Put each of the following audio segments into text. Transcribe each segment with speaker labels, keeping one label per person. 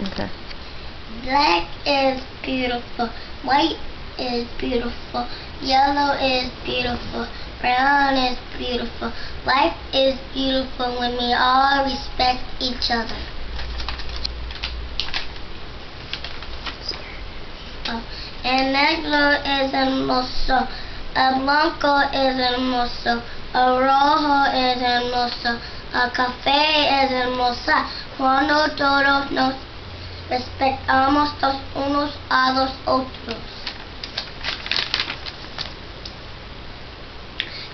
Speaker 1: Okay.
Speaker 2: Black is beautiful. White is beautiful. Yellow is beautiful. Brown is beautiful. Life is beautiful when we all respect each other. Oh, and negro is hermoso. A blanco is hermoso. A rojo es hermoso. A café es hermosa. Cuando todos nos respetamos los unos a los otros.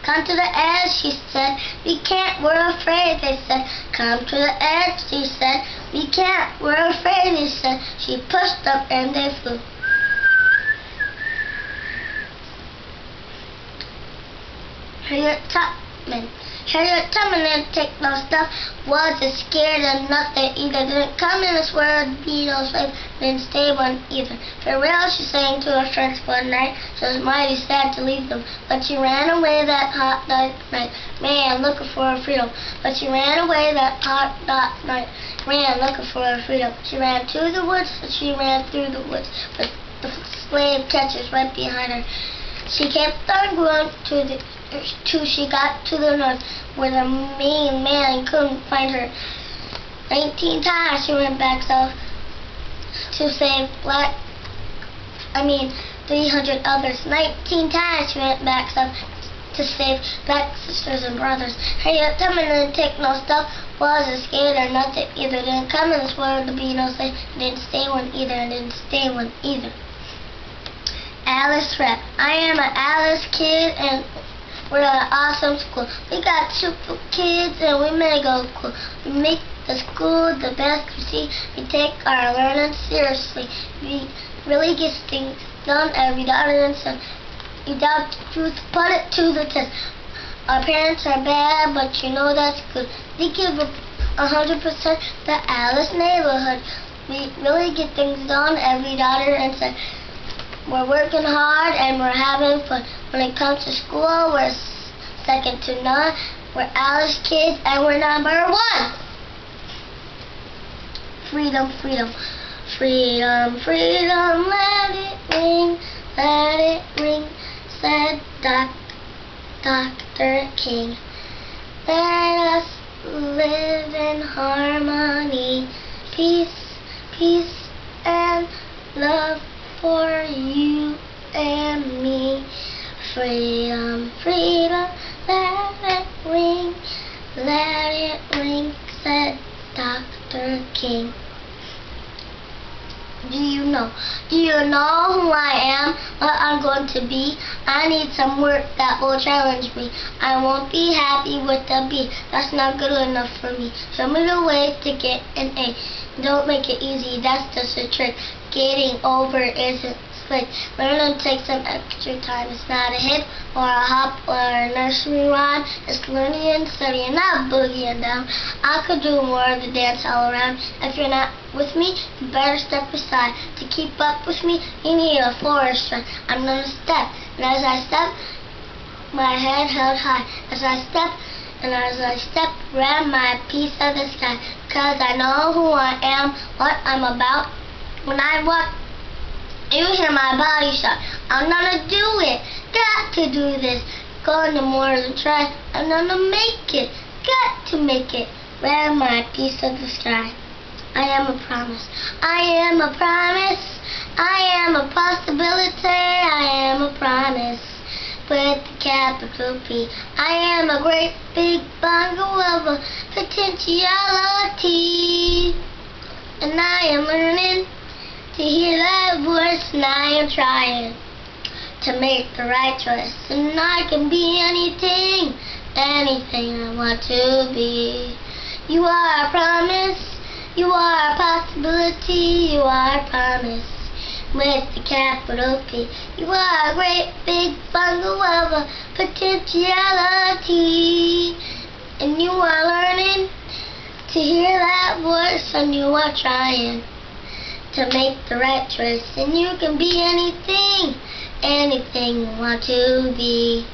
Speaker 2: Come to the edge, she said. We can't, we're afraid, they said. Come to the edge, she said. We can't, we're afraid, they said. She pushed up and they flew. Harriet Tubman. Harriet Tubman didn't take no stuff, wasn't scared of nothing either. Didn't come in this world be no slave, didn't stay one either. Farewell, she sang to her friends one night. She was mighty sad to leave them, but she ran away that hot night. Man, looking for her freedom. But she ran away that hot night. Ran looking for her freedom. She ran to the woods, and she ran through the woods, but the slave catchers right behind her. She kept on going to the till she got to the north, where the main man couldn't find her. Nineteen times she went back south to save black. I mean, 300 others. Nineteen times she went back south to save black sisters and brothers. Harriet Tubman didn't take no stuff, wasn't scared or nothing either. Didn't come in this world to be no slave, didn't stay one either, and didn't stay one either. Allis Rap. I am an Allis kid and we're an awesome school. We got super kids and we make go cool. We make the school the best we see. We take our learning seriously. We really get things done every daughter and son. You doubt the truth, put it to the test. Our parents are bad, but you know that's good. We give a hundred percent the Allis neighborhood. We really get things done every daughter and son. We're working hard and we're having fun. When it comes to school, we're second to none. We're Allis kids and we're number one. Freedom, freedom, freedom, freedom, let it ring, let it ring, said Doc, Dr. King. Let us live in harmony, peace, peace, and love for you and me. Freedom, freedom, let it ring, let it ring, said Dr. King. Do you know? Do you know who I am? What I'm going to be? I need some work that will challenge me. I won't be happy with a B. That's not good enough for me. Show me the way to get an A. Don't make it easy. That's just a trick. Getting over isn't slick. Learning takes some extra time. It's not a hip or a hop or a nursery rhyme. It's learning and studying, not boogieing down. I could do more of the dance all around. If you're not with me, you better step aside. To keep up with me, you need a forest strut. I'm gonna step, and as I step, my head held high. As I step, and as I step, grab my piece of the sky. Cause I know who I am, what I'm about. When I walk, you hear my body shout. I'm gonna do it. Got to do this. Gonna more than try. I'm gonna make it. Got to make it. Grab my piece of the sky. I am a promise. I am a promise. I am a possibility. I am a promise. With the capital P. I am a great big bundle of potentiality. And I am learning to hear that voice and I am trying to make the right choice. And I can be anything, anything I want to be. You are a promise. You are a possibility, you are a promise. With the capital P. You are a great big bundle of potentiality. And you are learning to hear that voice and you are trying to make the right choice. And you can be anything, anything you want to be.